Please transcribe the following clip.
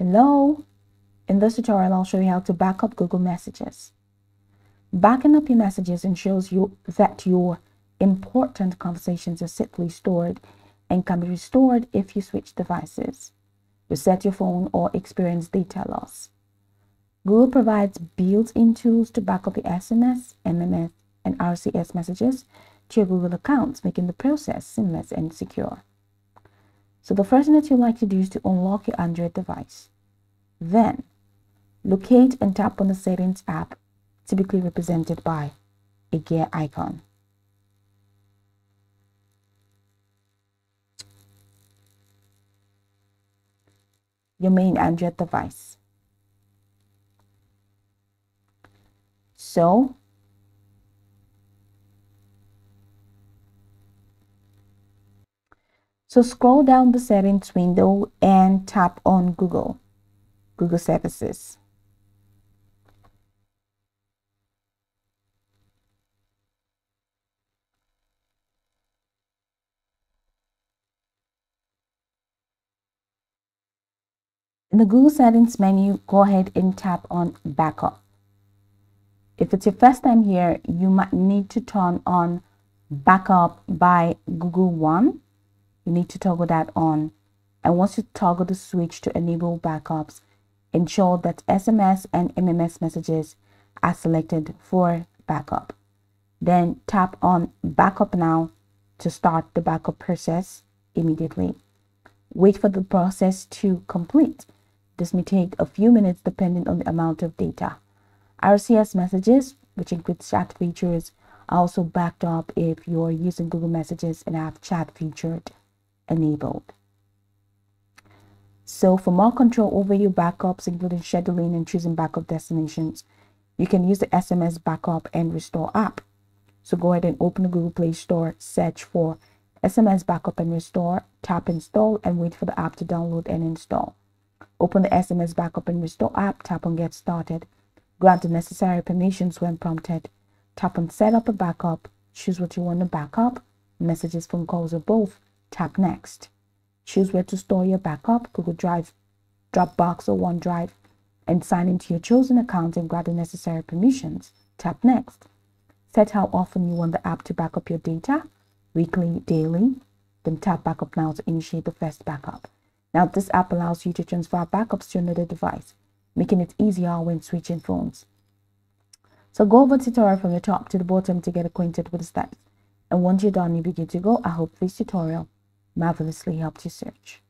Hello! In this tutorial, I'll show you how to back up Google Messages. Backing up your messages ensures you that your important conversations are safely stored and can be restored if you switch devices, reset your phone, or experience data loss. Google provides built-in tools to back up your SMS, MMS, and RCS messages to your Google accounts, making the process seamless and secure. So the first thing that you like to do is to unlock your Android device. Then, locate and tap on the Settings app, typically represented by a gear icon. Your main Android device. So, So scroll down the settings window and tap on Google, Google Services. In the Google Settings menu, go ahead and tap on Backup. If it's your first time here, you might need to turn on Backup by Google One you need to toggle that on. And once you toggle the switch to enable backups, ensure that SMS and MMS messages are selected for backup. Then tap on backup now to start the backup process immediately. Wait for the process to complete. This may take a few minutes depending on the amount of data. RCS messages, which include chat features, are also backed up if you're using Google Messages and have chat featured enabled. So for more control over your backups, including scheduling and choosing backup destinations, you can use the SMS Backup and Restore app. So go ahead and open the Google Play Store, search for SMS Backup and Restore, tap Install, and wait for the app to download and install. Open the SMS Backup and Restore app, tap on Get Started, grant the necessary permissions when prompted, tap on Set up a backup, choose what you want to backup, messages, phone calls, or both, Tap Next. Choose where to store your backup, Google Drive, Dropbox, or OneDrive, and sign into your chosen account and grant the necessary permissions. Tap Next. Set how often you want the app to back up your data, weekly, daily. Then tap Backup Now to initiate the first backup. Now, this app allows you to transfer backups to another device, making it easier when switching phones. So go over tutorial from the top to the bottom to get acquainted with the steps. And once you're done, you begin to go. I hope this tutorial marvelously helped you search.